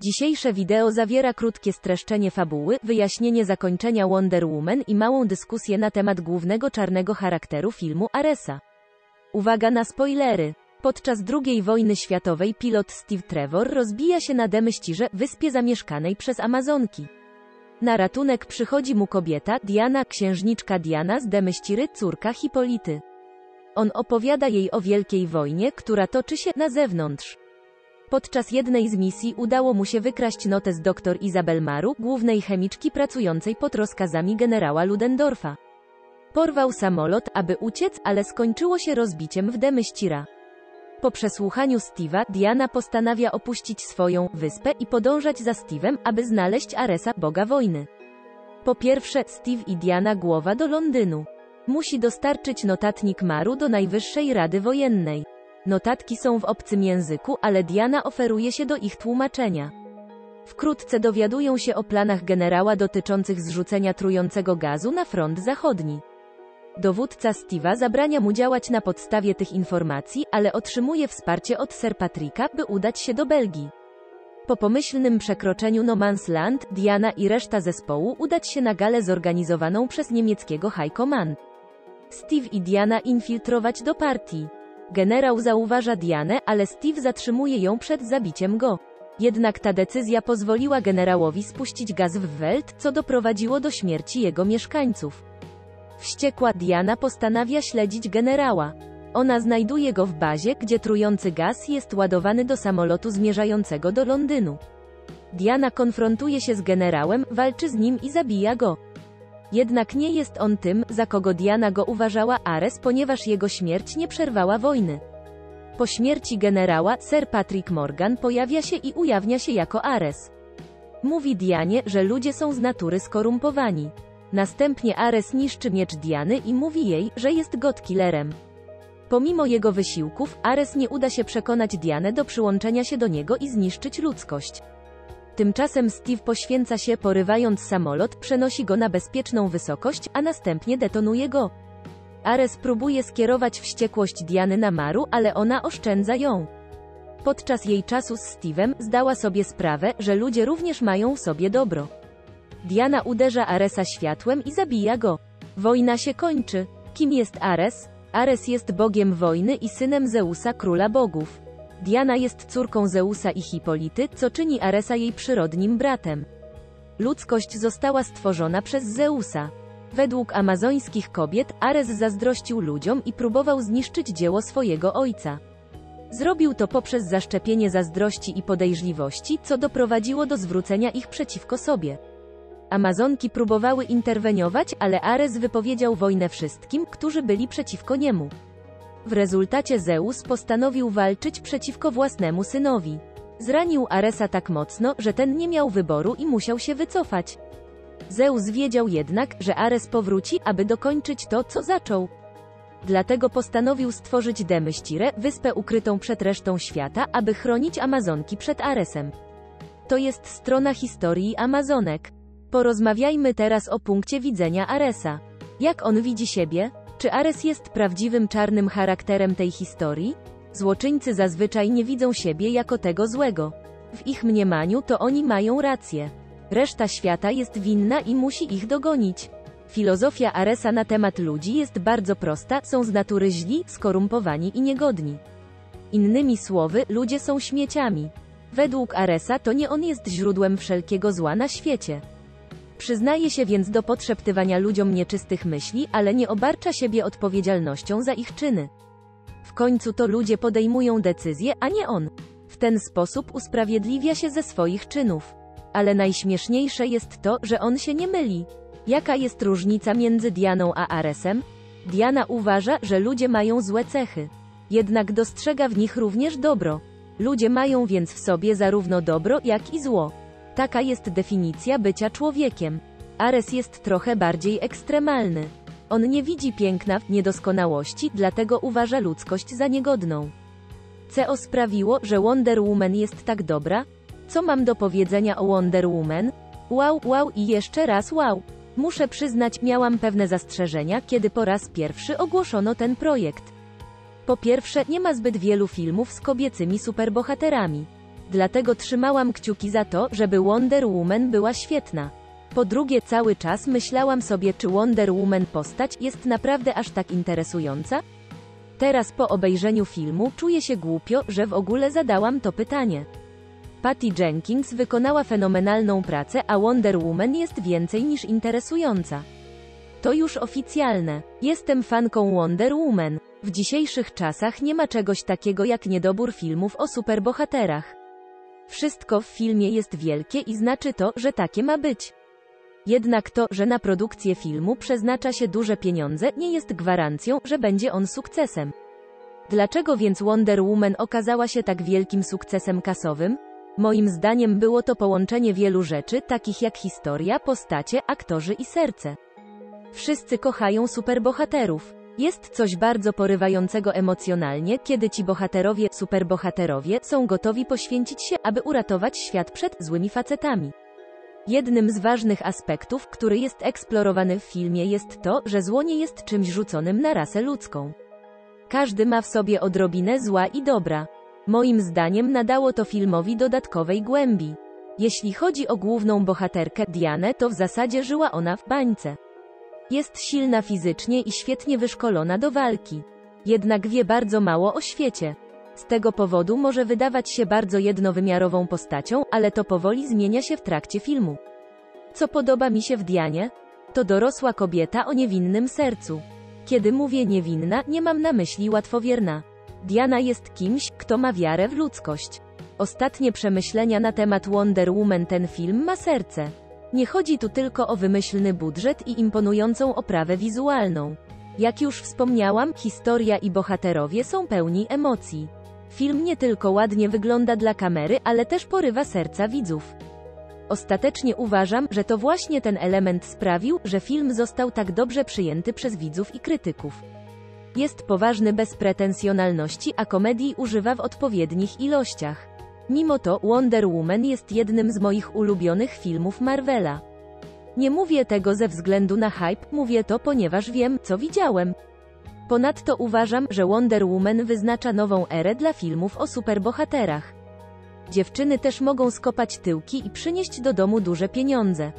Dzisiejsze wideo zawiera krótkie streszczenie fabuły, wyjaśnienie zakończenia Wonder Woman i małą dyskusję na temat głównego czarnego charakteru filmu Aresa. Uwaga na spoilery. Podczas II wojny światowej pilot Steve Trevor rozbija się na Demyśtirze, wyspie zamieszkanej przez Amazonki. Na ratunek przychodzi mu kobieta, Diana, księżniczka Diana z Demyściry, córka Hipolity. On opowiada jej o wielkiej wojnie, która toczy się na zewnątrz. Podczas jednej z misji udało mu się wykraść notes dr Izabel Maru, głównej chemiczki pracującej pod rozkazami generała Ludendorfa. Porwał samolot, aby uciec, ale skończyło się rozbiciem w Demyścira. Po przesłuchaniu Steve'a, Diana postanawia opuścić swoją wyspę i podążać za Steve'em, aby znaleźć Aresa, boga wojny. Po pierwsze, Steve i Diana głowa do Londynu. Musi dostarczyć notatnik Maru do Najwyższej Rady Wojennej. Notatki są w obcym języku, ale Diana oferuje się do ich tłumaczenia. Wkrótce dowiadują się o planach generała dotyczących zrzucenia trującego gazu na front zachodni. Dowódca Steve'a zabrania mu działać na podstawie tych informacji, ale otrzymuje wsparcie od Sir Patricka, by udać się do Belgii. Po pomyślnym przekroczeniu No Man's Land, Diana i reszta zespołu udać się na galę zorganizowaną przez niemieckiego High Command. Steve i Diana infiltrować do partii. Generał zauważa Dianę, ale Steve zatrzymuje ją przed zabiciem go. Jednak ta decyzja pozwoliła generałowi spuścić gaz w Welt, co doprowadziło do śmierci jego mieszkańców. Wściekła Diana postanawia śledzić generała. Ona znajduje go w bazie, gdzie trujący gaz jest ładowany do samolotu zmierzającego do Londynu. Diana konfrontuje się z generałem, walczy z nim i zabija go. Jednak nie jest on tym, za kogo Diana go uważała Ares, ponieważ jego śmierć nie przerwała wojny. Po śmierci generała, Sir Patrick Morgan pojawia się i ujawnia się jako Ares. Mówi Dianie, że ludzie są z natury skorumpowani. Następnie Ares niszczy miecz Diany i mówi jej, że jest godkillerem. Pomimo jego wysiłków, Ares nie uda się przekonać Dianę do przyłączenia się do niego i zniszczyć ludzkość. Tymczasem Steve poświęca się porywając samolot, przenosi go na bezpieczną wysokość, a następnie detonuje go. Ares próbuje skierować wściekłość Diany na Maru, ale ona oszczędza ją. Podczas jej czasu z Steve'em zdała sobie sprawę, że ludzie również mają w sobie dobro. Diana uderza Aresa światłem i zabija go. Wojna się kończy. Kim jest Ares? Ares jest bogiem wojny i synem Zeusa, króla bogów. Diana jest córką Zeusa i Hipolity, co czyni Aresa jej przyrodnim bratem. Ludzkość została stworzona przez Zeusa. Według amazońskich kobiet, Ares zazdrościł ludziom i próbował zniszczyć dzieło swojego ojca. Zrobił to poprzez zaszczepienie zazdrości i podejrzliwości, co doprowadziło do zwrócenia ich przeciwko sobie. Amazonki próbowały interweniować, ale Ares wypowiedział wojnę wszystkim, którzy byli przeciwko niemu. W rezultacie Zeus postanowił walczyć przeciwko własnemu synowi. Zranił Aresa tak mocno, że ten nie miał wyboru i musiał się wycofać. Zeus wiedział jednak, że Ares powróci, aby dokończyć to, co zaczął. Dlatego postanowił stworzyć Demyścirę, wyspę ukrytą przed resztą świata, aby chronić Amazonki przed Aresem. To jest strona historii Amazonek. Porozmawiajmy teraz o punkcie widzenia Aresa. Jak on widzi siebie? Czy Ares jest prawdziwym czarnym charakterem tej historii? Złoczyńcy zazwyczaj nie widzą siebie jako tego złego. W ich mniemaniu to oni mają rację. Reszta świata jest winna i musi ich dogonić. Filozofia Aresa na temat ludzi jest bardzo prosta, są z natury źli, skorumpowani i niegodni. Innymi słowy, ludzie są śmieciami. Według Aresa to nie on jest źródłem wszelkiego zła na świecie. Przyznaje się więc do podszeptywania ludziom nieczystych myśli, ale nie obarcza siebie odpowiedzialnością za ich czyny. W końcu to ludzie podejmują decyzje, a nie on. W ten sposób usprawiedliwia się ze swoich czynów. Ale najśmieszniejsze jest to, że on się nie myli. Jaka jest różnica między Dianą a Aresem? Diana uważa, że ludzie mają złe cechy. Jednak dostrzega w nich również dobro. Ludzie mają więc w sobie zarówno dobro, jak i zło. Taka jest definicja bycia człowiekiem. Ares jest trochę bardziej ekstremalny. On nie widzi piękna w niedoskonałości, dlatego uważa ludzkość za niegodną. CO sprawiło, że Wonder Woman jest tak dobra? Co mam do powiedzenia o Wonder Woman? Wow, wow i jeszcze raz wow. Muszę przyznać, miałam pewne zastrzeżenia, kiedy po raz pierwszy ogłoszono ten projekt. Po pierwsze, nie ma zbyt wielu filmów z kobiecymi superbohaterami. Dlatego trzymałam kciuki za to, żeby Wonder Woman była świetna. Po drugie, cały czas myślałam sobie, czy Wonder Woman postać jest naprawdę aż tak interesująca? Teraz po obejrzeniu filmu czuję się głupio, że w ogóle zadałam to pytanie. Patty Jenkins wykonała fenomenalną pracę, a Wonder Woman jest więcej niż interesująca. To już oficjalne. Jestem fanką Wonder Woman. W dzisiejszych czasach nie ma czegoś takiego jak niedobór filmów o superbohaterach. Wszystko w filmie jest wielkie i znaczy to, że takie ma być. Jednak to, że na produkcję filmu przeznacza się duże pieniądze, nie jest gwarancją, że będzie on sukcesem. Dlaczego więc Wonder Woman okazała się tak wielkim sukcesem kasowym? Moim zdaniem było to połączenie wielu rzeczy, takich jak historia, postacie, aktorzy i serce. Wszyscy kochają superbohaterów. Jest coś bardzo porywającego emocjonalnie, kiedy ci bohaterowie, superbohaterowie, są gotowi poświęcić się, aby uratować świat przed złymi facetami. Jednym z ważnych aspektów, który jest eksplorowany w filmie jest to, że zło nie jest czymś rzuconym na rasę ludzką. Każdy ma w sobie odrobinę zła i dobra. Moim zdaniem nadało to filmowi dodatkowej głębi. Jeśli chodzi o główną bohaterkę, Dianę, to w zasadzie żyła ona w bańce. Jest silna fizycznie i świetnie wyszkolona do walki. Jednak wie bardzo mało o świecie. Z tego powodu może wydawać się bardzo jednowymiarową postacią, ale to powoli zmienia się w trakcie filmu. Co podoba mi się w Dianie? To dorosła kobieta o niewinnym sercu. Kiedy mówię niewinna, nie mam na myśli łatwowierna. Diana jest kimś, kto ma wiarę w ludzkość. Ostatnie przemyślenia na temat Wonder Woman ten film ma serce. Nie chodzi tu tylko o wymyślny budżet i imponującą oprawę wizualną. Jak już wspomniałam, historia i bohaterowie są pełni emocji. Film nie tylko ładnie wygląda dla kamery, ale też porywa serca widzów. Ostatecznie uważam, że to właśnie ten element sprawił, że film został tak dobrze przyjęty przez widzów i krytyków. Jest poważny bez pretensjonalności, a komedii używa w odpowiednich ilościach. Mimo to, Wonder Woman jest jednym z moich ulubionych filmów Marvela. Nie mówię tego ze względu na hype, mówię to ponieważ wiem, co widziałem. Ponadto uważam, że Wonder Woman wyznacza nową erę dla filmów o superbohaterach. Dziewczyny też mogą skopać tyłki i przynieść do domu duże pieniądze.